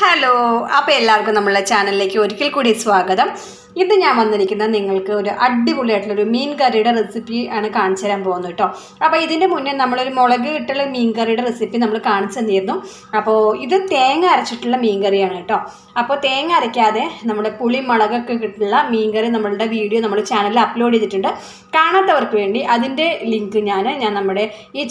Hello അപ്പോൾ എല്ലാവർക്കും നമ്മളെ ചാനലിലേക്ക് ഒരിക്കൽ കൂടി സ്വാഗതം. ഇത് ഞാൻ വന്നിരിക്കുന്നത് നിങ്ങൾക്ക് ഒരു അടിപൊളിയായിട്ടുള്ളൊരു മീൻ കറിയുടെ റെസിപ്പി ആണ് കാണിച്ചു തരാൻ പോകുന്നത് കേട്ടോ അപ്പോൾ ഇതിന്റെ മുന്നേ നമ്മളൊരു മുളക് ഇട്ടുള്ള മീൻ കറിയുടെ റെസിപ്പി നമ്മൾ കാണിച്ചു തന്നിരുന്നു. അപ്പോൾ ഇത് തേങ്ങ അരച്ചിട്ടുള്ള മീൻ കറിയാണ് കേട്ടോ അപ്പോൾ തേങ്ങ അരയ്ക്കാതെ നമ്മുടെ പുളി മുളകൊക്കെ കിട്ടുള്ള മീൻ കറി നമ്മളുടെ വീഡിയോ നമ്മൾ ചാനലിൽ അപ്ലോഡ് ചെയ്തിട്ടുണ്ട്. കാണാത്തവർക്ക് വേണ്ടി അതിന്റെ ലിങ്ക് ഞാൻ ഞാൻ നമ്മുടെ ഈ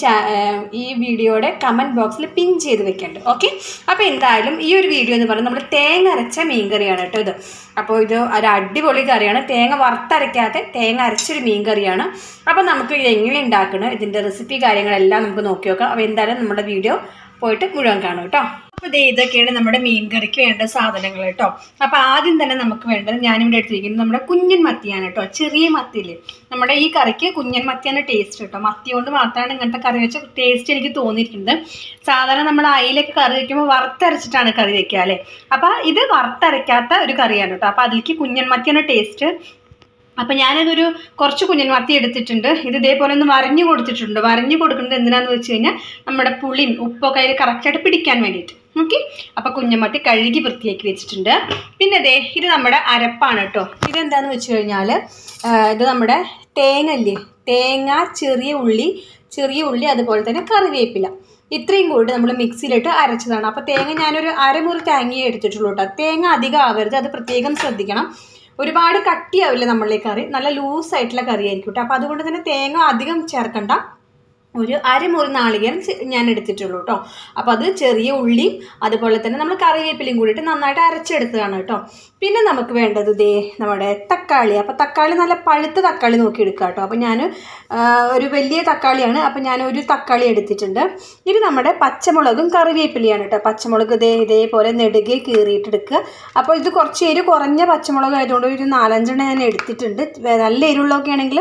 ഈ വീഡിയോയുടെ കമന്റ് ബോക്സിൽ പിൻ ചെയ്ത് വെക്കുന്നുണ്ട് ഓക്കെ അപ്പോൾ എന്തായാലും ഈ ഒരു വീഡിയോ എന്ന് പറഞ്ഞാൽ നമ്മൾ തേങ്ങ അരച്ച മീൻ കറിയാണ് കേട്ടോ ഇത്. അപ്പോൾ ഇത് ഒരു അടിപൊളി കറിയാണ്. തേങ്ങ വറുത്തരയ്ക്കാതെ തേങ്ങ അരച്ചൊരു മീൻ കറിയാണ്. അപ്പോൾ നമുക്ക് ഇത് എങ്ങനെ ഉണ്ടാക്കണം ഇതിന്റെ റെസിപ്പി കാര്യങ്ങളെല്ലാം നമുക്ക് നോക്കി നോക്കാം. അപ്പോൾ എന്തായാലും നമ്മുടെ വീഡിയോ പോയിട്ട് മുഴുവൻ കാണും കേട്ടോ. അപ്പോൾ ഇതൊക്കെയാണ് നമ്മുടെ മീൻ കറിക്ക് വേണ്ട സാധനങ്ങൾ കേട്ടോ. അപ്പോൾ ആദ്യം തന്നെ നമുക്ക് വേണ്ടത് ഞാനിവിടെ എടുത്തിരിക്കുന്നത് നമ്മുടെ കുഞ്ഞൻ മത്തിയാണ് കേട്ടോ. ചെറിയ മത്തിയിൽ നമ്മുടെ ഈ കറിക്ക് കുഞ്ഞൻ മത്തിയാണ് ടേസ്റ്റ് കേട്ടോ. മത്തി കൊണ്ട് മാത്രമാണ് ഇങ്ങനത്തെ കറി വെച്ച ടേസ്റ്റ് എനിക്ക് തോന്നിയിരിക്കുന്നത്. സാധാരണ നമ്മൾ അയിലൊക്കെ കറി വെക്കുമ്പോൾ വറുത്തരച്ചിട്ടാണ് കറി വെക്കുക അല്ലേ? അപ്പോൾ ഇത് വറുത്തരയ്ക്കാത്ത ഒരു കറിയാണ് കേട്ടോ. അപ്പോൾ അതിലേക്ക് കുഞ്ഞൻ മത്തിയാണ് ടേസ്റ്റ് അപ്പം ഞാനതൊരു കുറച്ച് കുഞ്ഞൻ മത്തി എടുത്തിട്ടുണ്ട്. ഇത് ഇതേപോലെ ഒന്ന് വരഞ്ഞു കൊടുത്തിട്ടുണ്ട്. വരഞ്ഞു കൊടുക്കുന്നത് എന്തിനാന്ന് വെച്ച് കഴിഞ്ഞാൽ നമ്മുടെ പുളിയും ഉപ്പൊക്കെ അതിൽ കറക്റ്റായിട്ട് പിടിക്കാൻ വേണ്ടിയിട്ട്. ഓക്കെ അപ്പോൾ കുഞ്ഞമത്തി കഴുകി വൃത്തിയാക്കി വെച്ചിട്ടുണ്ട്. പിന്നെ ദേ ഇത് നമ്മുടെ അരപ്പാണ് കേട്ടോ. ഇതെന്താന്ന് വെച്ച് കഴിഞ്ഞാൽ ഇത് നമ്മുടെ തേങ്ങ ഇല്ലേ തേങ്ങ ചെറിയ ഉള്ളി ചെറിയ ഉള്ളി അതുപോലെ തന്നെ കറിവേപ്പില. ഇത്രയും കൂടി നമ്മൾ മിക്സിയിലിട്ട് അരച്ചതാണ്. അപ്പോൾ തേങ്ങ ഞാനൊരു അരമുറി തേങ്ങയെ എടുത്തിട്ടുള്ളൂ കേട്ടോ. തേങ്ങ അധികം ആവരുത് അത് പ്രത്യേകം ശ്രദ്ധിക്കണം. ഒരുപാട് കട്ടിയാവില്ല നമ്മളെ കറി. നല്ല ലൂസ് ആയിട്ടുള്ള കറി ആയിരിക്കും കേട്ടോ. അപ്പോൾ അതുകൊണ്ട് തന്നെ തേങ്ങ അധികം ചേർക്കണ്ട. ഒരു അരമുറി നാളികേരം ഞാൻ എടുത്തിട്ടുള്ളൂ കേട്ടോ അപ്പോൾ അത് ചെറിയ ഉള്ളിയും അതുപോലെ തന്നെ നമ്മൾ കറിവേപ്പിലയും കൂടിയിട്ട് നന്നായിട്ട് അരച്ചെടുത്തതാണ് കേട്ടോ പിന്നെ നമുക്ക് വേണ്ടത് ഇതേ നമ്മുടെ തക്കാളി. അപ്പോൾ തക്കാളി നല്ല പഴുത്ത തക്കാളി നോക്കി എടുക്കുക കേട്ടോ അപ്പോൾ ഞാൻ ഒരു വലിയ തക്കാളിയാണ്. അപ്പോൾ ഞാൻ ഒരു തക്കാളി എടുത്തിട്ടുണ്ട്. ഇത് നമ്മുടെ പച്ചമുളകും കറിവേപ്പിലയാണ് കേട്ടോ പച്ചമുളക് ഇതേ ഇതേപോലെ നെടുകെ കീറിയിട്ടെടുക്കുക. അപ്പോൾ ഇത് കുറച്ച് എരി കുറഞ്ഞ പച്ചമുളക് ആയതുകൊണ്ട് ഒരു നാലഞ്ചെണ്ണം ഞാൻ എടുത്തിട്ടുണ്ട്. നല്ല എരിവുള്ളതൊക്കെ ആണെങ്കിൽ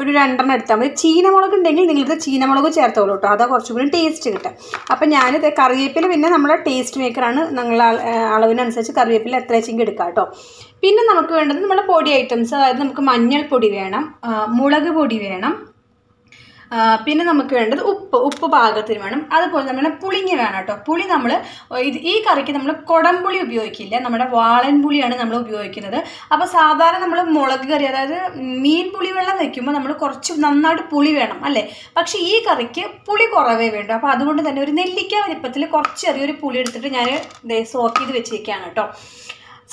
ഒരു രണ്ടെണ്ണം എടുത്താൽ മതി. ചീനമുളക് ഉണ്ടെങ്കിൽ നിങ്ങൾക്ക് ചീനമുളക് ചേർത്തോളൂ കേട്ടോ അതാ കുറച്ചും കൂടി ടേസ്റ്റ് കിട്ടും അപ്പം ഞാനിത് കറിവേപ്പില പിന്നെ നമ്മുടെ ടേസ്റ്റ് മേക്കറാണ് നിങ്ങൾ അളവിനനുസരിച്ച് കറിവേപ്പില എത്ര വെച്ചെങ്കിൽ എടുക്കാം കേട്ടോ പിന്നെ നമുക്ക് വേണ്ടത് നമ്മുടെ പൊടി ഐറ്റംസ് അതായത് നമുക്ക് മഞ്ഞൾപ്പൊടി വേണം മുളക് പൊടി വേണം പിന്നെ നമുക്ക് വേണ്ടത് ഉപ്പ് ഉപ്പ് പാകത്തിന് വേണം. അതുപോലെ നമ്മൾ പുളിങ്ങ വേണം കേട്ടോ. പുളി നമ്മൾ ഇത് ഈ കറിക്ക് നമ്മൾ കുടംപുളി ഉപയോഗിക്കില്ല. നമ്മുടെ വാളൻ പുളിയാണ് നമ്മൾ ഉപയോഗിക്കുന്നത്. അപ്പോൾ സാധാരണ നമ്മൾ മുളക് കറി അതായത് മീൻ പുളി വെള്ളം വയ്ക്കുമ്പോൾ നമ്മൾ കുറച്ച് നന്നായിട്ട് പുളി വേണം അല്ലേ? പക്ഷേ ഈ കറിക്ക് പുളി കുറവേ വേണ്ടു. അപ്പോൾ അതുകൊണ്ട് തന്നെ ഒരു നെല്ലിക്ക വലിപ്പത്തിൽ കുറച്ച് ചെറിയൊരു പുളി എടുത്തിട്ട് ഞാൻ സോക്ക് ചെയ്ത് വെച്ചിരിക്കുകയാണ് കേട്ടോ.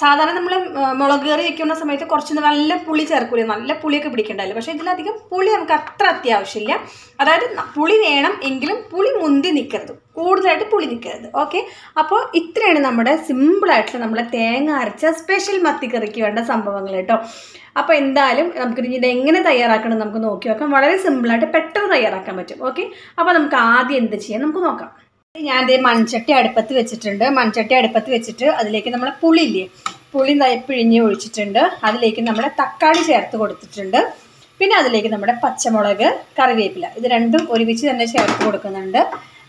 സാധാരണ നമ്മൾ മുളക് കറി വെക്കുന്ന സമയത്ത് കുറച്ച് നല്ല പുളി ചേർക്കൂലേ? നല്ല പുളിയൊക്കെ പിടിക്കണ്ടല്ലോ പക്ഷേ ഇതിലധികം പുളി നമുക്ക് അത്ര അത്യാവശ്യമില്ല. അതായത് പുളി വേണം എങ്കിലും പുളി മുന്തി നിൽക്കരുത് കൂടുതലായിട്ട് പുളി നിൽക്കരുത് ഓക്കെ? അപ്പോൾ ഇത്രയാണ് നമ്മുടെ സിമ്പിളായിട്ടുള്ള നമ്മുടെ തേങ്ങ അരച്ച സ്പെഷ്യൽ മത്തിക്കറിക്ക് വേണ്ട സംഭവങ്ങൾ കേട്ടോ. അപ്പോൾ എന്തായാലും നമുക്ക് ഇതിന്റെ എങ്ങനെ തയ്യാറാക്കണം നമുക്ക് നോക്കി നോക്കാം. വളരെ സിമ്പിളായിട്ട് പെട്ടെന്ന് തയ്യാറാക്കാൻ പറ്റും. ഓക്കെ? അപ്പോൾ നമുക്ക് ആദ്യം എന്ത് ചെയ്യാം? നമുക്ക് നോക്കാം. ഞാൻ ഇതേ മൺചട്ടി അടുപ്പത്ത് വെച്ചിട്ടുണ്ട്. മൺചട്ടി അടുപ്പത്ത് വെച്ചിട്ട് അതിലേക്ക് നമ്മൾ പുളിയില്ലേ? പുളി പിഴിഞ്ഞ് ഒഴിച്ചിട്ടുണ്ട്. അതിലേക്ക് നമ്മുടെ തക്കാളി ചേർത്ത് കൊടുത്തിട്ടുണ്ട്. പിന്നെ അതിലേക്ക് നമ്മുടെ പച്ചമുളക് കറിവേപ്പില ഇത് രണ്ടും ഒരുമിച്ച് തന്നെ ചേർത്ത് കൊടുക്കുന്നുണ്ട്.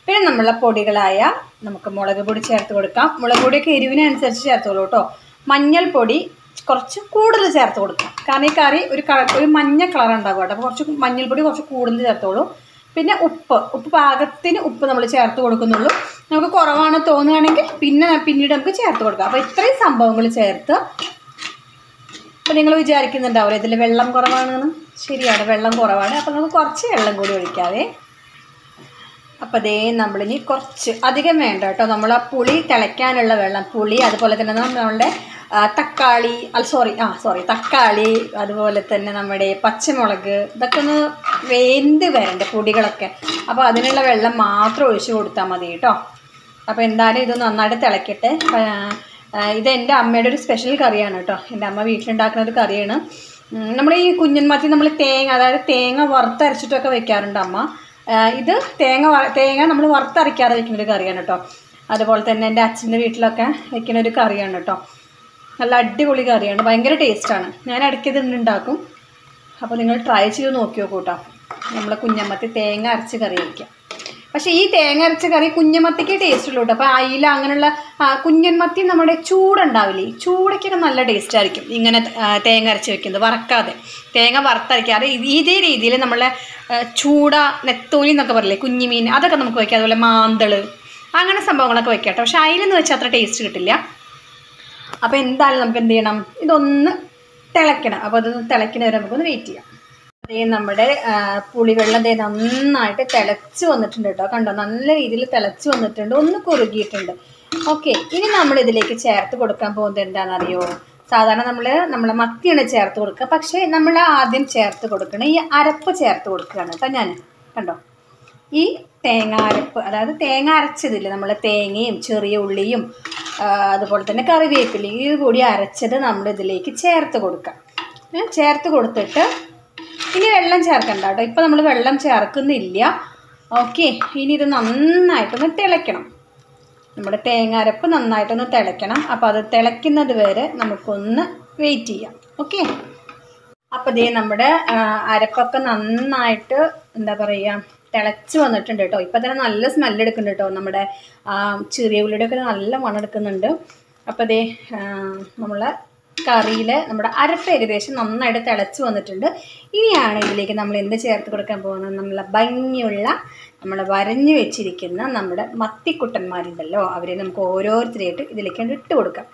പിന്നെ നമ്മളെ പൊടികളായ നമുക്ക് മുളക് പൊടി ചേർത്ത് കൊടുക്കാം. മുളക് പൊടിയൊക്കെ എരിവിനനുസരിച്ച് ചേർത്തോളൂ കേട്ടോ. മഞ്ഞൾപ്പൊടി കുറച്ച് കൂടുതൽ ചേർത്ത് കൊടുക്കാം. കാരണം ഈ കറി ഒരു കളർ ഒരു മഞ്ഞ കളർ ഉണ്ടാകും കേട്ടോ. അപ്പോൾ കുറച്ച് മഞ്ഞൾപ്പൊടി കുറച്ച് കൂടുതൽ ചേർത്തോളൂ. പിന്നെ ഉപ്പ്. ഉപ്പ് പാകത്തിന് ഉപ്പ് നമ്മൾ ചേർത്ത് കൊടുക്കുന്നുള്ളൂ. നമുക്ക് കുറവാണ് തോന്നുകയാണെങ്കിൽ പിന്നെ പിന്നീട് നമുക്ക് ചേർത്ത് കൊടുക്കാം. അപ്പോൾ ഇത്രയും സംഭവങ്ങൾ ചേർത്ത് അപ്പോൾ നിങ്ങൾ വിചാരിക്കുന്നുണ്ടാവില്ല ഇതിൽ വെള്ളം കുറവാണെന്ന്? ശരിയാണ് വെള്ളം കുറവാണ്. അപ്പോൾ നമുക്ക് കുറച്ച് വെള്ളം കൂടി ഒഴിക്കാതെ അപ്പോൾ അതേ നമ്മളിനി കുറച്ച് അധികം വേണ്ട കേട്ടോ. നമ്മൾ ആ പുളി തിളയ്ക്കാനുള്ള വെള്ളം പുളി അതുപോലെ തന്നെ നമ്മളുടെ തക്കാളി അല്ല സോറി ആ സോറി തക്കാളി അതുപോലെ തന്നെ നമ്മുടെ പച്ചമുളക് ഇതൊക്കെ ഒന്ന് വെന്ത് വരണ്ട പൊടികളൊക്കെ. അപ്പോൾ അതിനുള്ള വെള്ളം മാത്രം ഒഴിച്ചു കൊടുത്താൽ മതി കേട്ടോ അപ്പോൾ എന്തായാലും ഇത് നന്നായിട്ട് ആ, ഇത് എന്റെ അമ്മയുടെ ഒരു സ്പെഷ്യൽ കറിയാണ് കേട്ടോ എന്റെ അമ്മ വീട്ടിലുണ്ടാക്കുന്ന ഒരു കറിയാണ്. നമ്മൾ ഈ കുഞ്ഞന്മാർക്ക് നമ്മൾ തേങ്ങ അതായത് തേങ്ങ വറുത്തരച്ചിട്ടൊക്കെ വെക്കാറുണ്ട് അമ്മ. ഇത് തേങ്ങ തേങ്ങ നമ്മൾ വറുത്തരയ്ക്കാതെ വെക്കുന്ന ഒരു കറിയാണ് കേട്ടോ അതുപോലെ തന്നെ എന്റെ അച്ഛന്റെ വീട്ടിലൊക്കെ വെക്കുന്ന ഒരു കറിയാണ് കേട്ടോ നല്ല അടിപൊളി കറിയാണ്. ഭയങ്കര ടേസ്റ്റാണ് ഞാൻ ഇടയ്ക്ക് ഇത് ഉണ്ടാക്കും അപ്പോൾ നിങ്ങൾ ട്രൈ ചെയ്ത് നോക്കി നോക്കൂ കേട്ടോ. നമ്മളെ കുഞ്ഞമ്മത്തി തേങ്ങ അരച്ച് കറി വയ്ക്കാം പക്ഷേ ഈ തേങ്ങ അരച്ച കറി കുഞ്ഞമത്തിക്ക് ടേസ്റ്റ് ഉള്ളൂ കേട്ടോ. അപ്പോൾ അയില അങ്ങനെയുള്ള കുഞ്ഞന്മത്തി നമ്മുടെ ചൂടുണ്ടാവില്ലേ? ചൂടയ്ക്കൊക്കെ നല്ല ടേസ്റ്റ് ആയിരിക്കും. ഇങ്ങനെ തേങ്ങ അരച്ച് വെക്കുന്നത്. വറക്കാതെ. തേങ്ങ വറുത്തരയ്ക്കാതെ ഇത് രീതിയിൽ നമ്മളെ ചൂട നെത്തോലി എന്നൊക്കെ പറയില്ലേ? കുഞ്ഞിമീൻ. അതൊക്കെ നമുക്ക് വയ്ക്കാം അതുപോലെ മാന്തൾ. അങ്ങനെ സംഭവങ്ങളൊക്കെ വയ്ക്കാം കേട്ടോ. പക്ഷേ അയിലെന്ന് വെച്ചാൽ അത്ര ടേസ്റ്റ് കിട്ടില്ല. അപ്പോൾ എന്തായാലും നമുക്ക് എന്ത് ചെയ്യണം? ഇതൊന്ന് തിളയ്ക്കണം. അപ്പോൾ അതൊന്ന് തിളയ്ക്കുന്ന നമുക്കൊന്ന് വെയിറ്റ് ചെയ്യാം. അതേ നമ്മുടെ പുളിവെള്ളം അതേ നന്നായിട്ട് തിളച്ച് വന്നിട്ടുണ്ട് കേട്ടോ. കണ്ടോ? നല്ല രീതിയിൽ തിളച്ച് വന്നിട്ടുണ്ട്. ഒന്ന് കുറുകിയിട്ടുണ്ട്. ഓക്കെ ഇനി നമ്മൾ ഇതിലേക്ക് ചേർത്ത് കൊടുക്കാൻ പോകുന്നത് എന്താണെന്നറിയോ? സാധാരണ നമ്മൾ നമ്മളെ മത്തിയാണ് ചേർത്ത് കൊടുക്കുക. പക്ഷേ നമ്മൾ ആദ്യം ചേർത്ത് കൊടുക്കണം ഈ അരപ്പ് ചേർത്ത് കൊടുക്കുകയാണ് കേട്ടോ ഞാൻ കണ്ടോ? ഈ തേങ്ങ അരപ്പ് അതായത് തേങ്ങ അരച്ചതില്ലേ നമ്മൾ തേങ്ങയും ചെറിയ ഉള്ളിയും അതുപോലെ തന്നെ കറിവേപ്പിലയും ഇത് കൂടി അരച്ചത് നമ്മൾ ഇതിലേക്ക് ചേർത്ത് കൊടുക്കാം. ചേർത്ത് കൊടുത്തിട്ട് ഇനി വെള്ളം ചേർക്കണ്ട കേട്ടോ. ഇപ്പം നമ്മൾ വെള്ളം ചേർക്കുന്നില്ല. ഓക്കെ ഇനി ഇത് നന്നായിട്ടൊന്ന് തിളയ്ക്കണം. നമ്മുടെ തേങ്ങ അരപ്പ് നന്നായിട്ടൊന്ന് തിളയ്ക്കണം. അപ്പോൾ അത് തിളയ്ക്കുന്നത് വരെ നമുക്കൊന്ന് വെയിറ്റ് ചെയ്യാം. ഓക്കെ? അപ്പോൾ ദേ നമ്മുടെ അരപ്പൊക്കെ നന്നായിട്ട് എന്താ പറയുക തിളച്ച് വന്നിട്ടുണ്ട് കേട്ടോ. ഇപ്പം തന്നെ നല്ല സ്മെല്ല് എടുക്കുന്നുണ്ട് കേട്ടോ. നമ്മുടെ ചെറിയ ഉള്ളിയുടെയൊക്കെ നല്ല മണം എടുക്കുന്നുണ്ട്. അപ്പോൾ ആ, നമ്മളെ കറിയിൽ നമ്മുടെ അരപ്പ് ഏകദേശം നന്നായിട്ട് തിളച്ച് വന്നിട്ടുണ്ട്. ഇനിയാണ് ഇതിലേക്ക് നമ്മൾ എന്ത് ചേർത്ത് കൊടുക്കാൻ പോകുന്നത്? നമ്മളെ ഭംഗിയുള്ള നമ്മൾ വരഞ്ഞു വെച്ചിരിക്കുന്ന നമ്മുടെ മത്തിക്കുട്ടന്മാരുണ്ടല്ലോ. അവരെ നമുക്ക് ഓരോരുത്തരെയായിട്ട് ഇതിലേക്ക് ഇട്ട് കൊടുക്കാം.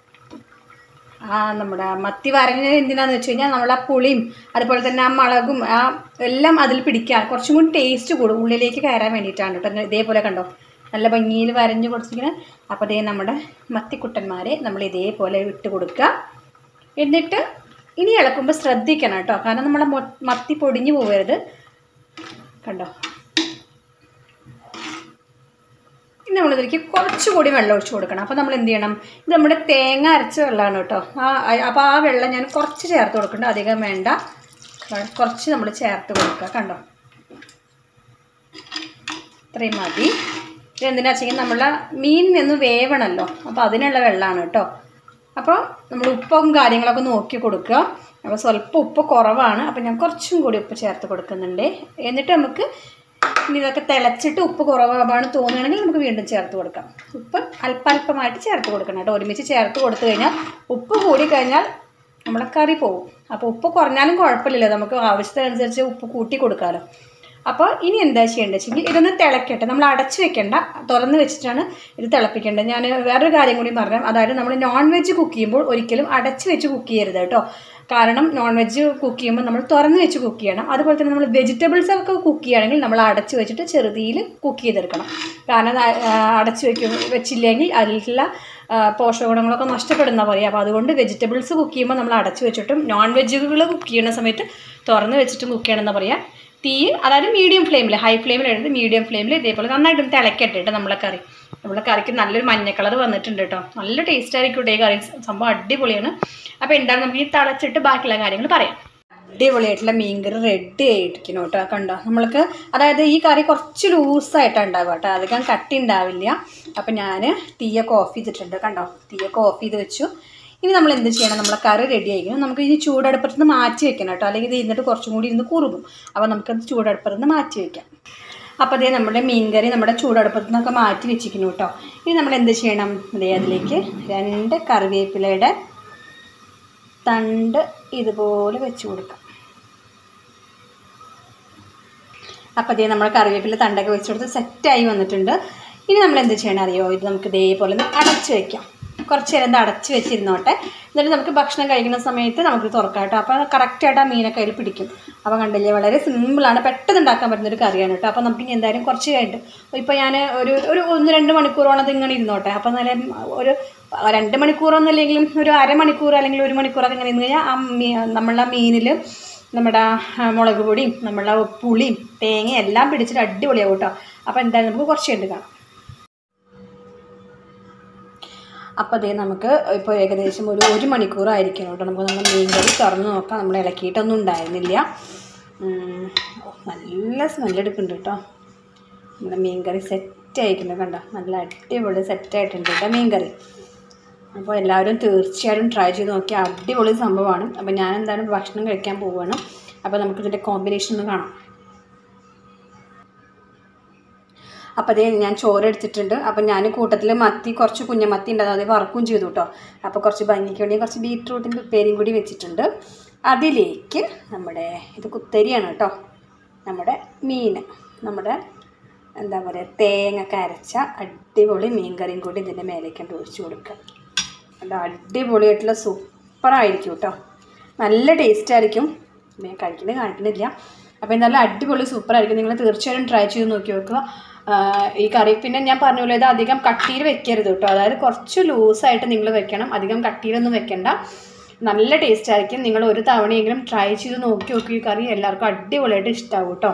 ആ നമ്മുടെ മത്തി വരഞ്ഞത് എന്തിനാന്ന് വെച്ച് കഴിഞ്ഞാൽ ആ പുളിയും അതുപോലെ തന്നെ ആ മുളകും ആ എല്ലാം അതിൽ പിടിക്കാൻ കുറച്ചും കൂടി ടേസ്റ്റ് കൂടും. ഉള്ളിലേക്ക് കയറാൻ വേണ്ടിയിട്ടാണ് കേട്ടോ ഇതേപോലെ കണ്ടോ? നല്ല ഭംഗിയിൽ വരഞ്ഞ് കൊടുത്തിരിക്കുന്നത് അപ്പോൾ ഇതേ നമ്മുടെ മത്തിക്കുട്ടന്മാരെ നമ്മൾ ഇതേപോലെ ഇട്ട് കൊടുക്കുക. എന്നിട്ട് ഇനി ഇളക്കുമ്പോൾ ശ്രദ്ധിക്കണം കേട്ടോ കാരണം നമ്മുടെ മത്തി പൊടിഞ്ഞു പോകരുത് കണ്ടോ? ഇനി നമ്മളിതിലേക്ക് കുറച്ചുകൂടി വെള്ളം ഒഴിച്ച് കൊടുക്കണം. അപ്പോൾ നമ്മൾ എന്ത് ചെയ്യണം? ഇത് നമ്മുടെ തേങ്ങ അരച്ച വെള്ളമാണ് കേട്ടോ. ആ അപ്പോൾ ആ വെള്ളം ഞാൻ കുറച്ച് ചേർത്ത് കൊടുക്കുന്നുണ്ട് അധികം വേണ്ട. കുറച്ച് നമ്മൾ ചേർത്ത് കൊടുക്കുക. കണ്ടോ? ഇത്രയും മതി. ഇത് എന്തിനാ വെച്ചെങ്കിൽ നമ്മളെ മീൻ നിന്ന് വേവണല്ലോ. അപ്പോൾ അതിനുള്ള വെള്ളമാണ് കേട്ടോ. അപ്പോൾ നമ്മൾ ഉപ്പും കാര്യങ്ങളൊക്കെ നോക്കി കൊടുക്കുക. അപ്പോൾ സ്വല്പം ഉപ്പ് കുറവാണ്. അപ്പോൾ ഞാൻ കുറച്ചും കൂടി ഉപ്പ് ചേർത്ത് കൊടുക്കുന്നുണ്ട്. എന്നിട്ട് നമുക്ക് ഇനി ഇതൊക്കെ തിളച്ചിട്ട് ഉപ്പ് കുറവാണ് തോന്നുകയാണെങ്കിൽ നമുക്ക് വീണ്ടും ചേർത്ത് കൊടുക്കാം. ഉപ്പ് അല്പാൽപമായിട്ട് ചേർത്ത് കൊടുക്കണം കേട്ടോ. ഒരുമിച്ച് ചേർത്ത് കൊടുത്തു കഴിഞ്ഞാൽ ഉപ്പ് കൂടി കഴിഞ്ഞാൽ നമ്മുടെ കറി പോകും അപ്പോൾ ഉപ്പ് കുറഞ്ഞാലും കുഴപ്പമില്ലല്ലോ. നമുക്ക് ആവശ്യത്തിനനുസരിച്ച് ഉപ്പ് കൂട്ടി കൊടുക്കാമല്ലോ അപ്പോൾ ഇനി എന്താ ചെയ്യേണ്ടത് വെച്ചെങ്കിൽ ഇതൊന്ന് തിളക്കട്ടെ. നമ്മൾ അടച്ചു വെക്കേണ്ട. തുറന്ന് വെച്ചിട്ടാണ് ഇത് തിളപ്പിക്കേണ്ടത്. ഞാൻ വേറൊരു കാര്യം കൂടി പറയാം. അതായത് നമ്മൾ നോൺ വെജ് കുക്ക് ചെയ്യുമ്പോൾ ഒരിക്കലും അടച്ചു വെച്ച് കുക്ക് ചെയ്യരുത് കേട്ടോ. കാരണം നോൺ വെജ് കുക്ക് ചെയ്യുമ്പോൾ നമ്മൾ തുറന്ന് വെച്ച് കുക്ക് ചെയ്യണം. അതുപോലെ തന്നെ നമ്മൾ വെജിറ്റബിൾസ് ഒക്കെ കുക്ക് ചെയ്യുകയാണെങ്കിൽ നമ്മൾ അടച്ചു വെച്ചിട്ട് ചെറുതിയിൽ കുക്ക് ചെയ്തെടുക്കണം. കാരണം അടച്ചു വെക്ക വെച്ചില്ലെങ്കിൽ അതിലുള്ള പോഷകഗുണങ്ങളൊക്കെ നഷ്ടപ്പെടുന്ന പറയും അപ്പോൾ അതുകൊണ്ട് വെജിറ്റബിൾസ് കുക്ക് ചെയ്യുമ്പോൾ നമ്മൾ അടച്ചു വെച്ചിട്ടും നോൺ വെജുകൾ കുക്ക് ചെയ്യുന്ന സമയത്ത് തുറന്ന് വെച്ചിട്ടും കുക്ക് ചെയ്യണമെന്ന് പറയാം. തീ അതായത് മീഡിയം ഫ്ലെയിമിൽ ഹൈ ഫ്ലെയിമിൽ എടുത്ത് മീഡിയം ഫ്ലെയിമിൽ ഇതേപോലെ നന്നായിട്ട് തിളക്കട്ടെ കേട്ടോ നമ്മളെ കറി. നമ്മളെ കറിക്ക് നല്ലൊരു മഞ്ഞ കളർ വന്നിട്ടുണ്ട് കേട്ടോ നല്ല ടേസ്റ്റ് ആയിരിക്കും ഈ കറി. സംഭവം അടിപൊളിയാണ്. അപ്പോൾ എന്താണ് നമുക്ക് ഈ തിളച്ചിട്ട് ബാക്കിയുള്ള കാര്യങ്ങൾ പറയാം. അടിപൊളിയായിട്ടുള്ള മീൻകറി റെഡി ആയിരിക്കണം കേട്ടോ കണ്ടോ? നമ്മൾക്ക് അതായത് ഈ കറി കുറച്ച് ലൂസായിട്ടാണ് ഉണ്ടാവുക കേട്ടോ അധികം കട്ടി ഉണ്ടാവില്ല. അപ്പം ഞാൻ തീയൊക്കെ ഓഫ് ചെയ്തിട്ടുണ്ട്. കണ്ടോ? തീയൊക്കെ ഓഫ് ചെയ്ത് വെച്ചു. ഇനി നമ്മൾ എന്ത് ചെയ്യണം? നമ്മളെ കറി റെഡി ആയിരിക്കണം. നമുക്ക് ഇനി ചൂടടുപ്പത്ത് നിന്ന് മാറ്റി വെക്കണം കേട്ടോ. അല്ലെങ്കിൽ ഇത് ഇരുന്നിട്ട് കുറച്ചും കൂടി ഇരുന്ന് കുറുകും. അപ്പോൾ നമുക്കത് ചൂടടുപ്പത്ത് നിന്ന് മാറ്റി വെക്കാം. അപ്പോൾ അതേ നമ്മുടെ മീൻകറി നമ്മുടെ ചൂടടുപ്പത്ത് നിന്നൊക്കെ മാറ്റി വെച്ചിരിക്കുന്നു കേട്ടോ. ഇനി നമ്മൾ എന്ത് ചെയ്യണം? അതേ അതിലേക്ക് രണ്ട് കറിവേപ്പിലയുടെ തണ്ട് ഇതുപോലെ വെച്ച് കൊടുക്കാം. അപ്പോൾ അതേ നമ്മൾ കറിവേപ്പില തണ്ടൊക്കെ വെച്ച് കൊടുത്ത് സെറ്റായി വന്നിട്ടുണ്ട്. ഇനി നമ്മൾ എന്ത് ചെയ്യണം അറിയോ? ഇത് നമുക്ക് ഇതേപോലെ ഒന്ന് അടച്ച് വെക്കാം. കുറച്ച് നേരം ഇത് അടച്ച് വെച്ചിരുന്നോട്ടെ. എന്നിട്ട് നമുക്ക് ഭക്ഷണം കഴിക്കുന്ന സമയത്ത് നമുക്ക് തുറക്കാം കേട്ടോ. അപ്പോൾ കറക്റ്റായിട്ട് ആ മീനൊക്കെ അതിൽ പിടിക്കും. അപ്പോൾ കണ്ടില്ലേ വളരെ സിമ്പിളാണ് പെട്ടെന്ന് ഉണ്ടാക്കാൻ പറ്റുന്ന ഒരു കറിയാണ് കേട്ടോ. അപ്പോൾ നമുക്ക് എന്തായാലും കുറച്ച് കഴിഞ്ഞിട്ട് ഇപ്പോൾ ഞാൻ ഒരു ഒരു ഒന്ന് രണ്ട് മണിക്കൂറോളം ഇങ്ങനെ ഇരുന്നോട്ടെ. അപ്പോൾ നല്ല ഒരു രണ്ട് മണിക്കൂറൊന്നും ഇല്ലെങ്കിലും ഒരു അരമണിക്കൂർ അല്ലെങ്കിൽ ഒരു മണിക്കൂറൊക്കെ ഇങ്ങനെ ഇരുന്ന് കഴിഞ്ഞാൽ ആ മീ നമ്മളുടെ മീനിൽ നമ്മുടെ മുളക് പൊടിയും നമ്മളുടെ പുളിയും തേങ്ങയും എല്ലാം പിടിച്ചിട്ട് അടിപൊളിയാവും കേട്ടോ. അപ്പോൾ എന്തായാലും നമുക്ക് കുറച്ച് കഴിഞ്ഞിട്ട് കാണാം. അപ്പോൾ അതേ നമുക്ക് ഇപ്പോൾ ഏകദേശം ഒരു ഒരു മണിക്കൂറായിരിക്കും കേട്ടോ. നമുക്ക് നമ്മൾ മീൻ കറി തുറന്ന് നോക്കാം. നമ്മൾ ഇളക്കിയിട്ടൊന്നും ഉണ്ടായിരുന്നില്ല. നല്ല സ്മെല്ലെടുക്കുന്നുണ്ട് കേട്ടോ. നമ്മുടെ മീൻ കറി സെറ്റ് ആയിട്ടുണ്ട് കണ്ടോ. നല്ല അടിപൊളി സെറ്റ് ആയിട്ടുണ്ട് കേട്ടോ മീൻ കറി. അപ്പോൾ എല്ലാവരും തീർച്ചയായിട്ടും ട്രൈ ചെയ്ത് നോക്കിയാൽ അടിപൊളി സംഭവമാണ്. അപ്പോൾ ഞാൻ എന്തായാലും ഭക്ഷണം കഴിക്കാൻ പോവുകയാണ്. അപ്പോൾ നമുക്കിതിന്റെ കോമ്പിനേഷൻ ഒന്ന് കാണാം. അപ്പോൾ അതേ ഞാൻ ചോറ് എടുത്തിട്ടുണ്ട്. അപ്പോൾ ഞാൻ കൂട്ടത്തിൽ മത്തി കുറച്ച് കുഞ്ഞമത്തി ഉണ്ട് അത് വറക്കും ചെയ്തു കേട്ടോ അപ്പോൾ കുറച്ച് ഭംഗിക്ക് വേണ്ടി കുറച്ച് ബീറ്റ്റൂട്ടിന്റെ ഉപ്പേരിയും കൂടി വെച്ചിട്ടുണ്ട്. അതിലേക്ക് നമ്മുടെ ഇത് കുത്തരിയാണ് കേട്ടോ നമ്മുടെ മീൻ നമ്മുടെ എന്താ പറയുക തേങ്ങ അരച്ച അടിപൊളി മീൻ കറിയും കൂടി ഇതിന്റെ മേലേക്കൊണ്ട് ഒഴിച്ചു കൊടുക്കുക അത് അടിപൊളിയായിട്ടുള്ള സൂപ്പറായിരിക്കും കേട്ടോ നല്ല ടേസ്റ്റ് ആയിരിക്കും. കഴിക്കുന്നത് കാണിക്കുന്നില്ല അപ്പോൾ നല്ല അടിപൊളി സൂപ്പറായിരിക്കും. നിങ്ങൾ തീർച്ചയായും ട്രൈ ചെയ്ത് നോക്കി നോക്കുക ഈ കറി. പിന്നെ ഞാൻ പറഞ്ഞ പോലെ ഇത് അധികം കട്ടിയിൽ വെക്കരുത് കേട്ടോ. അതായത് കുറച്ച് ലൂസായിട്ട് നിങ്ങൾ വെക്കണം. അധികം കട്ടിയിലൊന്നും വെക്കണ്ട. നല്ല ടേസ്റ്റ് ആയിരിക്കും. നിങ്ങൾ ഒരു തവണയെങ്കിലും ട്രൈ ചെയ്ത് നോക്കി നോക്കി ഈ കറി എല്ലാവർക്കും അടിപൊളിയായിട്ട് ഇഷ്ടമാവും കേട്ടോ.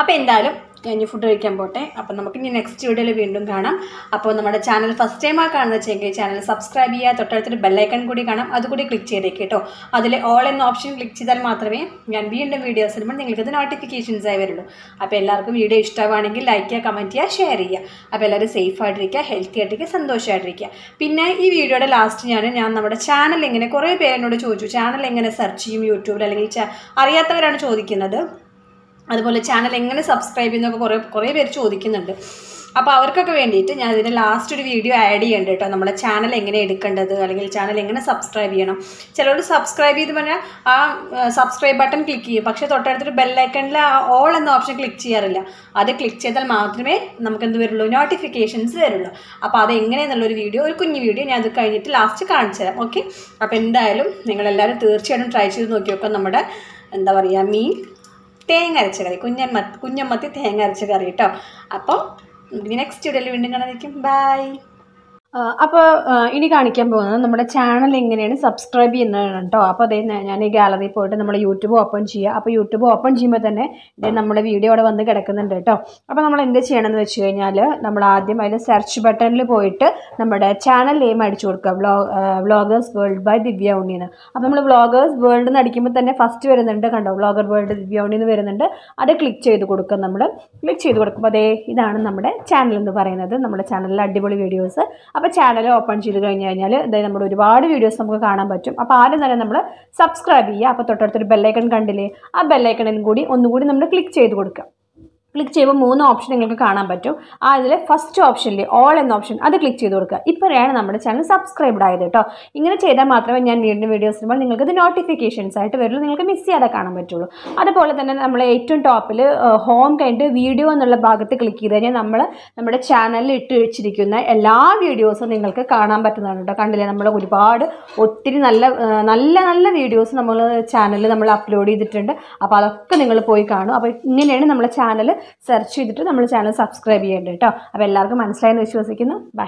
അപ്പോൾ എന്തായാലും ഞാൻ ഫുഡ് കഴിക്കാൻ പോട്ടെ. അപ്പോൾ നമുക്ക് ഇനി നെക്സ്റ്റ് വീഡിയോയിൽ വീണ്ടും കാണാം. അപ്പോൾ നമ്മുടെ ചാനൽ ഫസ്റ്റ് ടൈം ആ കാണുന്ന വെച്ചെങ്കിൽ ചാനൽ സബ്സ്ക്രൈബ് ചെയ്യുക തൊട്ടടുത്തൊരു ബെല്ലൈക്കൺ കൂടി കാണാം. അതുകൂടി ക്ലിക്ക് ചെയ്തേക്ക് കേട്ടോ. അതിൽ ഓൾ എന്ന ഓപ്ഷൻ ക്ലിക്ക് ചെയ്താൽ മാത്രമേ ഞാൻ വീണ്ടും വീഡിയോസ് വരുമ്പോൾ നിങ്ങൾക്ക് ഇത് നോട്ടിഫിക്കേഷൻസ് ആയി വരുള്ളൂ. അപ്പോൾ എല്ലാവർക്കും വീഡിയോ ഇഷ്ടമാണെങ്കിൽ ലൈക്ക് ചെയ്യുക കമന്റ് ചെയ്യുക ഷെയർ ചെയ്യുക. അപ്പോൾ എല്ലാവരും സേഫ് ആയിട്ടിരിക്കുക ഹെൽത്തി ആയിട്ടിരിക്കുക സന്തോഷമായിട്ടിരിക്കുക. പിന്നെ ഈ വീഡിയോയുടെ ലാസ്റ്റ് ഞാൻ ഞാൻ നമ്മുടെ ചാനൽ എങ്ങനെ കുറേ പേരെന്നോട് ചോദിച്ചു. ചാനൽ എങ്ങനെ സെർച്ച് ചെയ്യും യൂട്യൂബിൽ അല്ലെങ്കിൽ അറിയാത്തവരാണ് ചോദിക്കുന്നത്. അതുപോലെ ചാനൽ എങ്ങനെ സബ്സ്ക്രൈബ് ചെയ്യുന്നൊക്കെ കുറേ കുറേ പേര് ചോദിക്കുന്നുണ്ട്. അപ്പോൾ അവർക്കൊക്കെ വേണ്ടിയിട്ട് ഞാൻ ഇതിന്റെ ലാസ്റ്റ് ഒരു വീഡിയോ ആഡ് ചെയ്യേണ്ടത് കേട്ടോ നമ്മുടെ ചാനൽ എങ്ങനെ എടുക്കേണ്ടത് അല്ലെങ്കിൽ ചാനൽ എങ്ങനെ സബ്സ്ക്രൈബ് ചെയ്യണം. ചിലരോട് സബ്സ്ക്രൈബ് ചെയ്ത് പറഞ്ഞാൽ ആ സബ്സ്ക്രൈബ് ബട്ടൺ ക്ലിക്ക് ചെയ്യും. പക്ഷേ തൊട്ടടുത്തൊരു ബെല്ലൈക്കണിൽ ആ ഓൾ എന്ന ഓപ്ഷൻ ക്ലിക്ക് ചെയ്യാറില്ല. അത് ക്ലിക്ക് ചെയ്താൽ മാത്രമേ നമുക്ക് എന്ത് വരുള്ളൂ? നോട്ടിഫിക്കേഷൻസ് വരുള്ളൂ. അപ്പോൾ അത് എങ്ങനെയെന്നുള്ളൊരു വീഡിയോ ഒരു കുഞ്ഞു വീഡിയോ ഞാൻ അത് കഴിഞ്ഞിട്ട് ലാസ്റ്റ് കാണിച്ചു തരാം. ഓക്കെ അപ്പോൾ എന്തായാലും നിങ്ങളെല്ലാവരും തീർച്ചയായിട്ടും ട്രൈ ചെയ്ത് നോക്കി നോക്കാം നമ്മുടെ എന്താ പറയുക മീൻ തേങ്ങ അരച്ച കറി. കുഞ്ഞമ്മ കുഞ്ഞമ്മത്തി തേങ്ങ അരച്ച കറി കേട്ടോ അപ്പോൾ നെക്സ്റ്റ് വീഡിയോയിൽ വീണ്ടും കാണാതിരിക്കും. ബൈ അപ്പോൾ ഇനി കാണിക്കാൻ പോകുന്നത് നമ്മുടെ ചാനൽ എങ്ങനെയാണ് സബ്സ്ക്രൈബ് ചെയ്യുന്നതാണ് കേട്ടോ അപ്പോൾ അതേ ഞാൻ ഈ ഗാലറി പോയിട്ട് നമ്മുടെ യൂട്യൂബ് ഓപ്പൺ ചെയ്യുക അപ്പോൾ യൂട്യൂബ് ഓപ്പൺ ചെയ്യുമ്പോൾ തന്നെ നമ്മുടെ വീഡിയോ അവിടെ വന്ന് കിടക്കുന്നുണ്ട് കേട്ടോ അപ്പോൾ നമ്മൾ എന്ത് ചെയ്യണമെന്ന് വെച്ച് കഴിഞ്ഞാൽ നമ്മൾ ആദ്യം അതിൽ സെർച്ച് ബട്ടണിൽ പോയിട്ട് നമ്മുടെ ചാനൽ നെയിം അടിച്ചു കൊടുക്കുക. വ്ലോ വ്ളോഗേഴ്സ് വേൾഡ് ബൈ ദിവ്യ ഉണ്ണിന്ന് അപ്പോൾ നമ്മൾ വ്ളോഗേഴ്സ് വേൾഡ് എന്ന് അടിക്കുമ്പോൾ തന്നെ ഫസ്റ്റ് വരുന്നുണ്ട് കണ്ടോ? വ്ളോഗർ വേൾഡ് ദിവ്യ ഉണ്ണി എന്ന് വരുന്നുണ്ട്. അത് ക്ലിക്ക് ചെയ്ത് കൊടുക്കുക നമ്മൾ ക്ലിക്ക് ചെയ്ത് കൊടുക്കുമ്പോൾ അതേ ഇതാണ് നമ്മുടെ ചാനൽ എന്ന് പറയുന്നത്. നമ്മുടെ ചാനലിൽ അടിപൊളി വീഡിയോസ് അപ്പോൾ ചാനൽ ഓപ്പൺ ചെയ്ത് കഴിഞ്ഞ് കഴിഞ്ഞാൽ ഇതായി നമ്മുടെ ഒരുപാട് വീഡിയോസ് നമുക്ക് കാണാൻ പറ്റും. അപ്പോൾ ആദ്യം തന്നെ നമ്മൾ സബ്സ്ക്രൈബ് ചെയ്യുക. അപ്പോൾ തൊട്ടടുത്തൊരു ബെല്ലൈക്കൺ കണ്ടില്ലേ? ആ ബെല്ലൈക്കണിൽ കൂടി ഒന്നുകൂടി നമ്മൾ ക്ലിക്ക് ചെയ്ത് കൊടുക്കുക. ക്ലിക്ക് ചെയ്യുമ്പോൾ മൂന്ന് ഓപ്ഷൻ നിങ്ങൾക്ക് കാണാൻ പറ്റും. ആ ഇതിൽ ഫസ്റ്റ് ഓപ്ഷനിൽ ഓൾ എന്ന ഓപ്ഷൻ അത് ക്ലിക്ക് ചെയ്ത് കൊടുക്കുക. ഇപ്പോഴാണ് നമ്മുടെ ചാനൽ സബ്സ്ക്രൈബ്ഡ് ആയത് കേട്ടോ ഇങ്ങനെ ചെയ്താൽ മാത്രമേ ഞാൻ വീണ്ടും വീഡിയോസ് ഇടുമ്പോൾ നിങ്ങൾക്ക് ഇത് നോട്ടിഫിക്കേഷൻസ് ആയിട്ട് വരുള്ളൂ. നിങ്ങൾക്ക് മിസ് ചെയ്യാതെ കാണാൻ പറ്റുള്ളൂ. അതുപോലെ തന്നെ നമ്മൾ ഏറ്റവും ടോപ്പിൽ ഹോം കഴിഞ്ഞിട്ട് വീഡിയോ എന്നുള്ള ഭാഗത്ത് ക്ലിക്ക് ചെയ്ത് കഴിഞ്ഞാൽ നമ്മൾ നമ്മുടെ ചാനലിൽ ഇട്ട് വെച്ചിരിക്കുന്ന എല്ലാ വീഡിയോസും നിങ്ങൾക്ക് കാണാൻ പറ്റുന്നതാണ് കേട്ടോ കണ്ടില്ലേ? നമ്മൾ ഒരുപാട് ഒത്തിരി നല്ല നല്ല നല്ല വീഡിയോസ് നമ്മൾ ചാനലിൽ നമ്മൾ അപ്ലോഡ് ചെയ്തിട്ടുണ്ട്. അപ്പോൾ അതൊക്കെ നിങ്ങൾ പോയി കാണും. അപ്പോൾ ഇങ്ങനെയാണ് നമ്മുടെ ചാനൽ സെർച്ച് ചെയ്തിട്ട് നമ്മൾ ചാനൽ സബ്സ്ക്രൈബ് ചെയ്യേണ്ടത് കേട്ടോ അപ്പോൾ എല്ലാവർക്കും മനസ്സിലായെന്ന് വിശ്വസിക്കുന്നു. ബൈ